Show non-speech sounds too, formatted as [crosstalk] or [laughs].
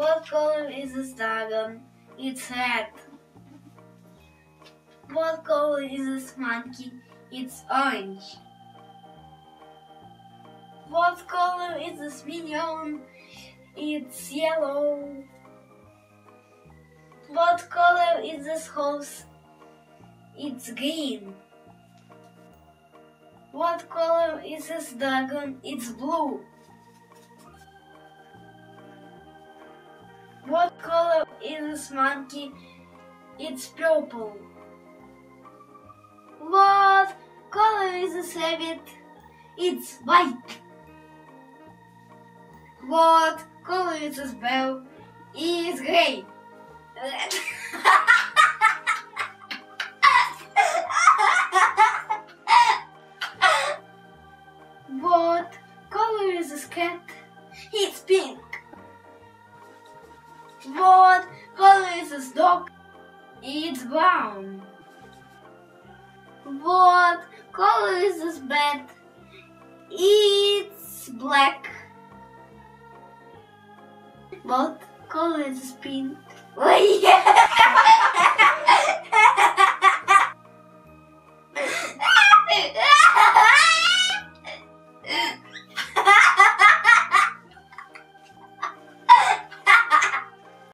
What color is this dragon? Um, it's red. What color is this monkey? It's orange. What color is this minion? It's yellow. What color is this horse? It's green. What color is this dragon? Um, it's blue. What color is this monkey? It's purple. What color is this rabbit? It's white. What color is this bell? It's gray. [laughs] what color is this cat? It's pink. What color is this dog? It's brown. What color is this bed? It's black. What color is this pin?